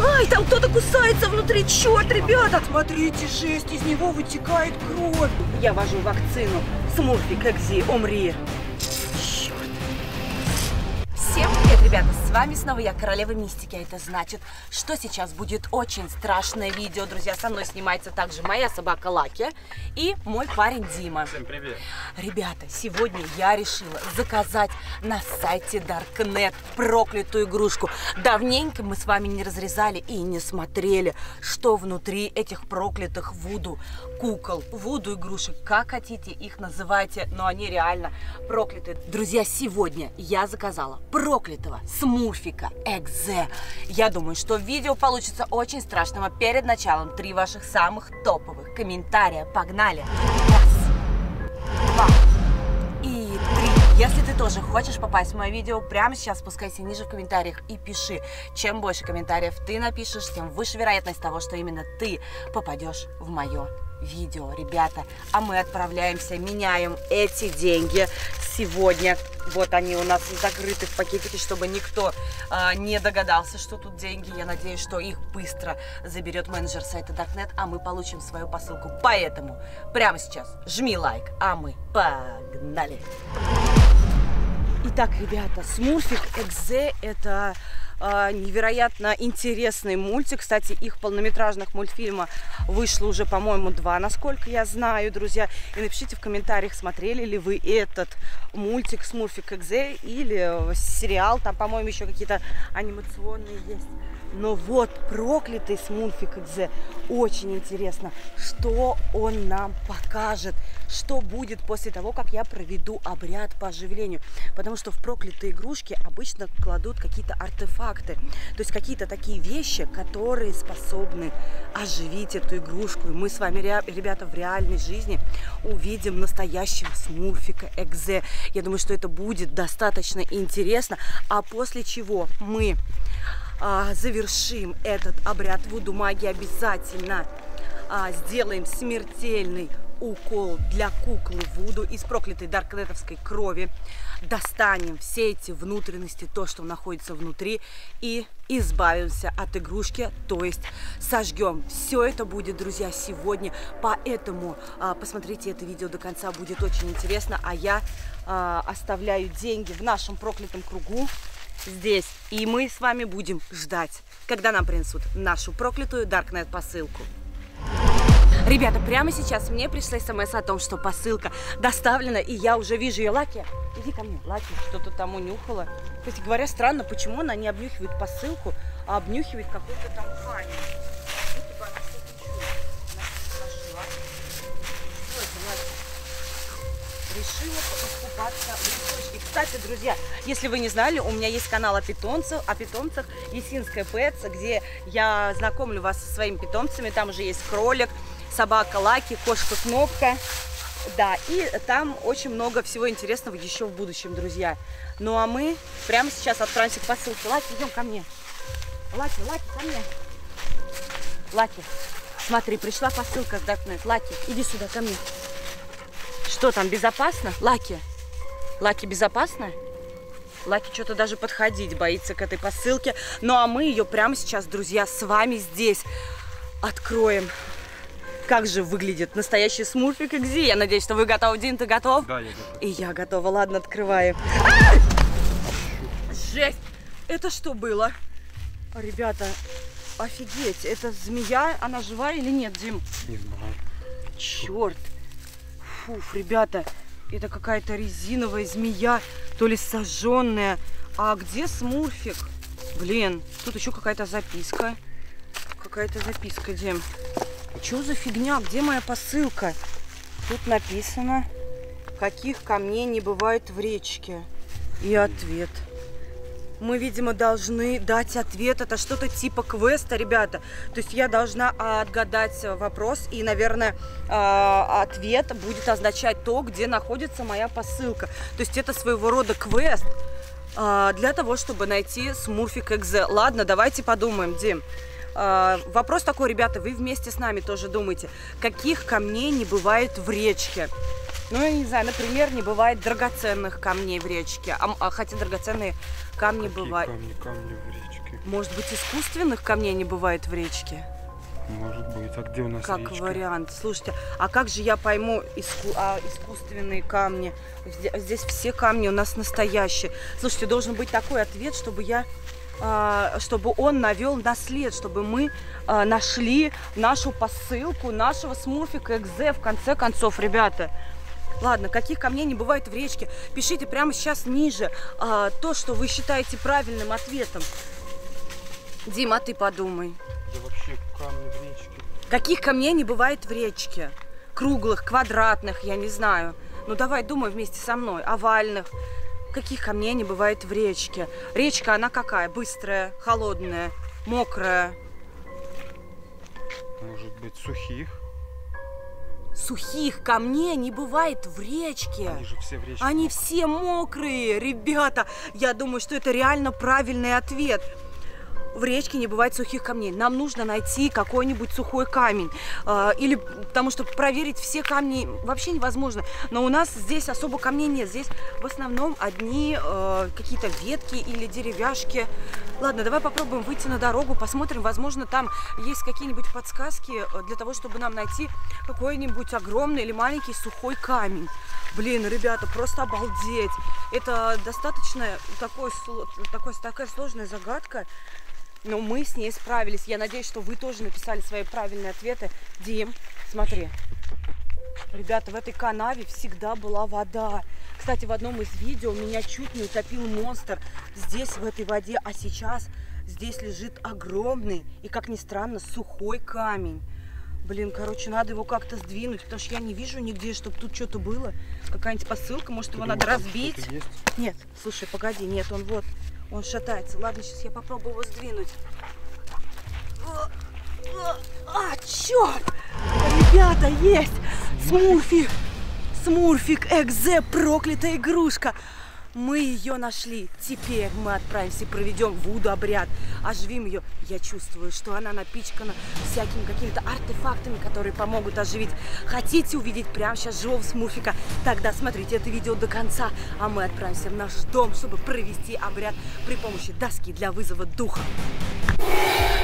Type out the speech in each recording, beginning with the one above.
Ай, там кто-то кусается внутри, черт, ребята! Смотрите, жесть, из него вытекает кровь. Я вожу вакцину. Смурфик, Экзи, умри. Всем привет, ребята! С вами снова я, Королева Мистики. А это значит, что сейчас будет очень страшное видео. Друзья, со мной снимается также моя собака Лаки и мой парень Дима. Всем привет. Ребята, сегодня я решила заказать на сайте Darknet проклятую игрушку. Давненько мы с вами не разрезали и не смотрели, что внутри этих проклятых вуду кукол, вуду игрушек, как хотите их называйте, но они реально проклятые. Друзья, сегодня я заказала проклятого смурфика Экзе. Я думаю, что видео получится очень страшным, а перед началом три ваших самых топовых комментария. Погнали! Раз, два и три. Если ты тоже хочешь попасть в мое видео, прямо сейчас спускайся ниже в комментариях и пиши. Чем больше комментариев ты напишешь, тем выше вероятность того, что именно ты попадешь в мое видео, ребята. А мы отправляемся, меняем эти деньги сегодня. Вот они у нас закрыты в пакетике, чтобы никто а, не догадался, что тут деньги. Я надеюсь, что их быстро заберет менеджер сайта Darknet, а мы получим свою посылку. Поэтому прямо сейчас жми лайк, а мы погнали! Итак, ребята, Смурфик Экзе это э, невероятно интересный мультик. Кстати, их полнометражных мультфильма вышло уже, по-моему, два, насколько я знаю, друзья. И напишите в комментариях, смотрели ли вы этот мультик Смурфик Экзе или сериал. Там, по-моему, еще какие-то анимационные есть. Но вот проклятый Смурфик Экзе. Очень интересно, что он нам покажет, что будет после того, как я проведу обряд по оживлению. Потому что в проклятые игрушки обычно кладут какие-то артефакты. То есть какие-то такие вещи, которые способны оживить эту игрушку. И мы с вами, ребята, в реальной жизни увидим настоящего Смурфика Экзе. Я думаю, что это будет достаточно интересно. А после чего мы а, завершим этот обряд вуду магии обязательно а, сделаем смертельный укол для куклы Вуду из проклятой даркнетовской крови. Достанем все эти внутренности, то, что находится внутри, и избавимся от игрушки, то есть сожгем. Все это будет, друзья, сегодня. Поэтому а, посмотрите это видео до конца, будет очень интересно. А я а, оставляю деньги в нашем проклятом кругу здесь. И мы с вами будем ждать, когда нам принесут нашу проклятую Darknet посылку. Ребята, прямо сейчас мне пришла смс о том, что посылка доставлена, и я уже вижу ее. Лаки, иди ко мне. Лаки что-то там унюхала. Кстати говоря, странно, почему она не обнюхивает посылку, а обнюхивает какой-то там камень. решила искупаться в лесочке. Кстати, друзья, если вы не знали, у меня есть канал о питомцах, о питомцах Есинская Пэтс, где я знакомлю вас со своими питомцами. Там уже есть кролик, собака Лаки, кошка Кнопка. Да, и там очень много всего интересного еще в будущем, друзья. Ну а мы прямо сейчас отправимся к посылке. Лаки, идем ко мне. Лаки, Лаки, ко мне. Лаки, смотри, пришла посылка с Darknet. Лаки, иди сюда, ко мне. Что там, безопасно? Лаки, Лаки, безопасно? Лаки что-то даже подходить боится к этой посылке. Ну а мы ее прямо сейчас, друзья, с вами здесь откроем. Как же выглядит настоящий смурфик EXE? Я надеюсь, что вы готовы. Дин, ты готов? Да, я готов. И я готова. Ладно, открываем. Жесть! Это что было? Ребята, офигеть. Это змея, она живая или нет, Дим? Не знаю. Черт. Фуф, ребята, это какая-то резиновая змея, то ли сожженная. А где смурфик? Блин, тут еще какая-то записка. Какая-то записка, Дим. Что за фигня? Где моя посылка? Тут написано, каких камней не бывает в речке. И ответ. Мы, видимо, должны дать ответ. Это что-то типа квеста, ребята. То есть я должна отгадать вопрос. И, наверное, а, ответ будет означать то, где находится моя посылка. То есть это своего рода квест а, для того, чтобы найти Смурфик Экзе. Ладно, давайте подумаем, Дим. А, вопрос такой, ребята, вы вместе с нами тоже думаете, каких камней не бывает в речке? Ну, я не знаю, например, не бывает драгоценных камней в речке, а, а хотя драгоценные камни Какие бывают. камни, камни в речке? Может быть, искусственных камней не бывает в речке? Может быть. А где у нас Как речка? вариант. Слушайте, а как же я пойму иску- а, искусственные камни? Зде- Здесь все камни у нас настоящие. Слушайте, должен быть такой ответ, чтобы я чтобы он навел на след, чтобы мы а, нашли нашу посылку нашего смурфика экзе в конце концов, ребята. Ладно, каких камней не бывает в речке? Пишите прямо сейчас ниже а, то, что вы считаете правильным ответом. Дима, а ты подумай. Да вообще камни в речке. Каких камней не бывает в речке? Круглых, квадратных, я не знаю. Ну давай думай вместе со мной. Овальных. Каких камней не бывает в речке? Речка, она какая? Быстрая, холодная, мокрая. Может быть сухих? Сухих камней не бывает в речке. Они же все в речке. Они мокрые. все мокрые, ребята. Я думаю, что это реально правильный ответ. В речке не бывает сухих камней. Нам нужно найти какой-нибудь сухой камень. А, Или потому что проверить все камни вообще невозможно. Но у нас здесь особо камней нет. Здесь в основном одни э, какие-то ветки или деревяшки. Ладно, давай попробуем выйти на дорогу, посмотрим. Возможно, там есть какие-нибудь подсказки э, для того, чтобы нам найти какой-нибудь огромный или маленький сухой камень. Блин, ребята, просто обалдеть. Это достаточно такой, такой, такая сложная загадка. Но мы с ней справились. Я надеюсь, что вы тоже написали свои правильные ответы. Дим, смотри. Ребята, в этой канаве всегда была вода. Кстати, в одном из видео меня чуть не утопил монстр здесь, в этой воде. А сейчас здесь лежит огромный и, как ни странно, сухой камень. Блин, короче, надо его как-то сдвинуть, потому что я не вижу нигде, чтобы тут что-то было. Какая-нибудь посылка, может, его Ты надо думаешь, там разбить. Нет, слушай, погоди, нет, он вот, он шатается. Ладно, сейчас я попробую его сдвинуть. А, черт! Ребята, есть! Смурфик! Смурфик Экзе, проклятая игрушка! Мы ее нашли. Теперь мы отправимся и проведем Вуду обряд. Оживим ее. Я чувствую, что она напичкана всякими какими-то артефактами, которые помогут оживить. Хотите увидеть прямо сейчас живого смурфика? Тогда смотрите это видео до конца, а мы отправимся в наш дом, чтобы провести обряд при помощи доски для вызова духа.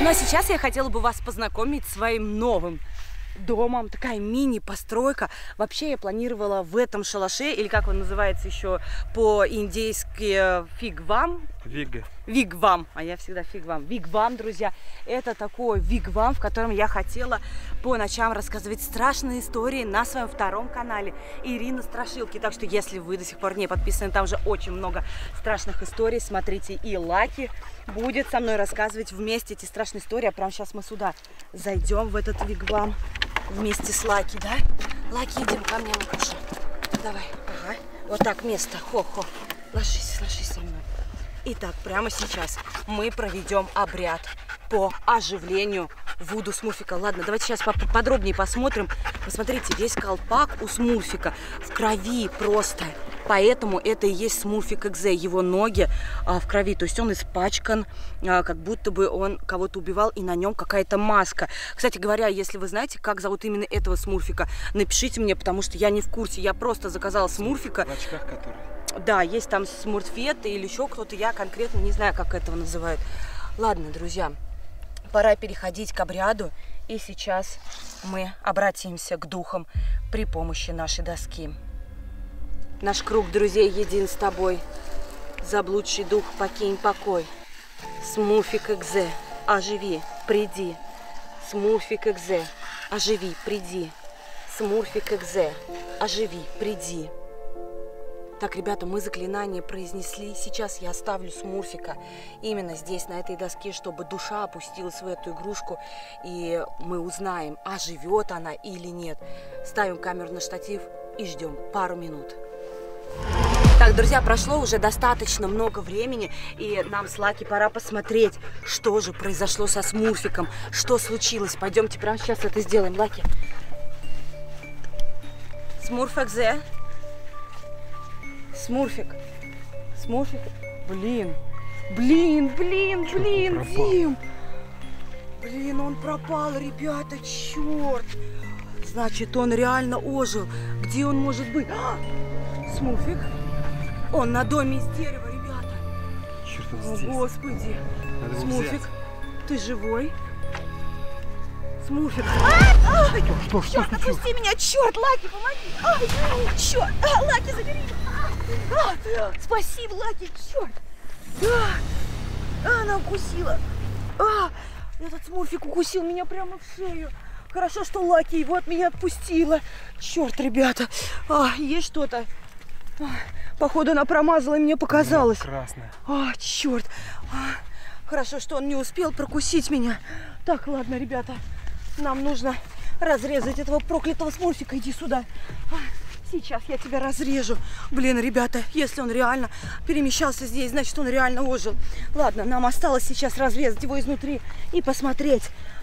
Ну а сейчас я хотела бы вас познакомить с своим новым домом, такая мини-постройка. Вообще я планировала в этом шалаше, или как он называется еще по-индейски фигвам, Вига. Вигвам, а я всегда фигвам. Вигвам, друзья, это такой вигвам, в котором я хотела по ночам рассказывать страшные истории на своем втором канале Ирина Страшилки. Так что, если вы до сих пор не подписаны, там же очень много страшных историй. Смотрите, и Лаки будет со мной рассказывать вместе эти страшные истории. А прямо сейчас мы сюда зайдем, в этот вигвам, вместе с Лаки, да? Лаки, идем ко мне, Лукаша. Давай, ага. Вот так место, хо-хо. Ложись, ложись со мной. Итак, прямо сейчас мы проведем обряд по оживлению Вуду Смурфика. Ладно, давайте сейчас подробнее посмотрим. Посмотрите, весь колпак у Смурфика в крови просто. Поэтому это и есть Смурфик Экзе. Его ноги а, в крови. То есть он испачкан, а, как будто бы он кого-то убивал, и на нем какая-то маска. Кстати говоря, если вы знаете, как зовут именно этого Смурфика, напишите мне, потому что я не в курсе. Я просто заказала Смурфика. В очках который. Да, есть там смурфет или еще кто-то, я конкретно не знаю, как этого называют. Ладно, друзья, пора переходить к обряду, и сейчас мы обратимся к духам при помощи нашей доски. Наш круг друзей един с тобой. Заблудший дух, покинь покой. Смурфик Экзе, оживи, приди. Смурфик Экзе, оживи, приди. Смурфик Экзе, оживи, приди. Так, ребята, мы заклинание произнесли. Сейчас я оставлю Смурфика именно здесь, на этой доске, чтобы душа опустилась в эту игрушку, и мы узнаем, а живет она или нет. Ставим камеру на штатив и ждем пару минут. Так, друзья, прошло уже достаточно много времени, и нам с Лаки пора посмотреть, что же произошло со Смурфиком, что случилось. Пойдемте прямо сейчас это сделаем, Лаки. Смурфик Зе. Смурфик. Смурфик. Блин. Блин, блин, блин, пропал? Дим. Блин, он пропал, ребята, черт. Значит, он реально ожил. Где он может быть? А! Смурфик. Он на доме из дерева, ребята. Черт, он О, здесь. Господи. Надо Смурфик, ты живой? Смурфик. Что, что Черт, случилось? отпусти меня, черт, Лаки, помоги! Ай, черт, а, Лаки, забери! А, спасибо, Лаки, черт! А, а, она укусила. А, этот смурфик укусил меня прямо в шею. Хорошо, что Лаки его от меня отпустила. Черт, ребята, а, есть что-то? А, Походу, она промазала, и мне показалось. Красная. А, черт. А, хорошо, что он не успел прокусить меня. Так, ладно, ребята, нам нужно разрезать этого проклятого смурфика. Иди сюда. А, Сейчас я тебя разрежу. Блин, ребята, если он реально перемещался здесь, значит, он реально ожил. Ладно, нам осталось сейчас разрезать его изнутри и посмотреть,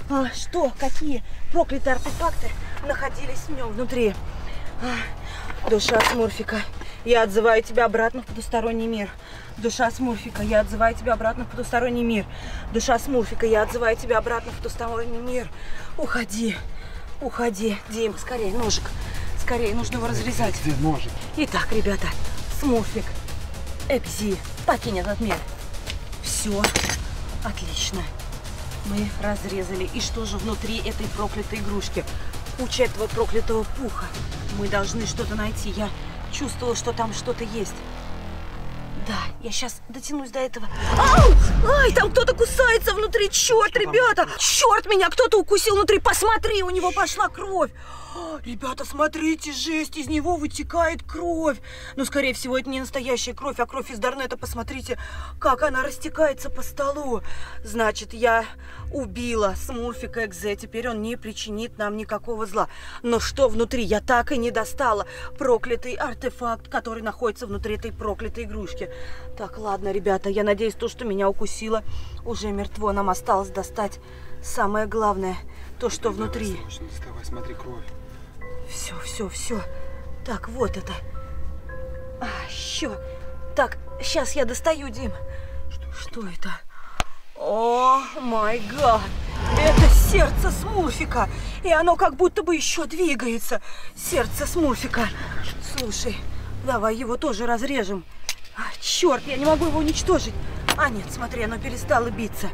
а, что, какие проклятые артефакты находились в нем внутри. А, Душа Смурфика, я отзываю тебя обратно в потусторонний мир. Душа Смурфика, я отзываю тебя обратно в потусторонний мир. Душа Смурфика, я отзываю тебя обратно в потусторонний мир. Уходи, уходи. Дим, скорее, ножик. Скорее, нужно его разрезать. Где ножик? Итак, ребята, Смурфик, Экзи, покинь этот мир. Все, отлично. Мы разрезали. И что же внутри этой проклятой игрушки? Куча этого проклятого пуха. Мы должны что-то найти. Я чувствовала, что там что-то есть. Да, я сейчас дотянусь до этого. Ау! Ай, там кто-то кусается внутри. Черт, ребята! Черт, меня кто-то укусил внутри. Посмотри, у него пошла кровь. А, Ребята, смотрите, жесть, из него вытекает кровь. Но, скорее всего, это не настоящая кровь, а кровь из Дарнета. Посмотрите, как она растекается по столу. Значит, я убила Смурфика Экзе. Теперь он не причинит нам никакого зла. Но что внутри, я так и не достала. Проклятый артефакт, который находится внутри этой проклятой игрушки. Так, ладно, ребята, я надеюсь, то, что меня укусило, уже мертво. Нам осталось достать самое главное, то, что внутри. Давай, срочно доставай, смотри, кровь. Все, все, все. Так, вот это. А, еще. Так, сейчас я достаю, Дим. Что, это? О, май гад! Это сердце Смурфика! И оно как будто бы еще двигается. Сердце Смурфика. Слушай, давай его тоже разрежем. А, черт, я не могу его уничтожить. А нет, смотри, оно перестало биться.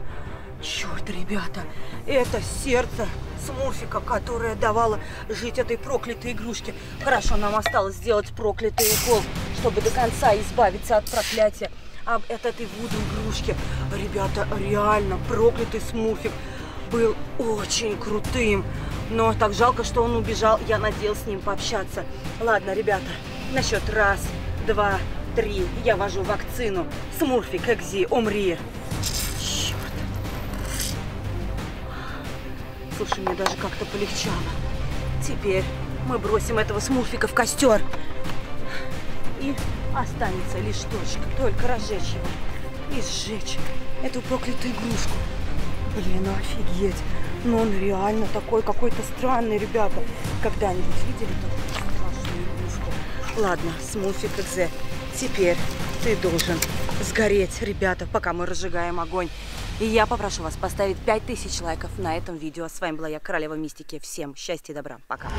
Черт, ребята, это сердце Смурфика, которое давало жить этой проклятой игрушке. Хорошо, нам осталось сделать проклятый укол, чтобы до конца избавиться от проклятия об от этой вуду игрушки. Ребята, реально, проклятый Смурфик был очень крутым. Но так жалко, что он убежал. Я надеялась с ним пообщаться. Ладно, ребята, на счет раз, два, три. Я вожу вакцину. Смурфик, Экзи, умри. Слушай, мне даже как-то полегчало. Теперь мы бросим этого смурфика в костер. И останется лишь точка, только разжечь его. И сжечь эту проклятую игрушку. Блин, офигеть. Ну он реально такой какой-то странный, ребята. Когда-нибудь видели такую страшную игрушку? Ладно, смурфик Экзе, теперь ты должен сгореть, ребята, пока мы разжигаем огонь. И я попрошу вас поставить 5000 лайков на этом видео. С вами была я, Королева Мистики. Всем счастья и добра. Пока.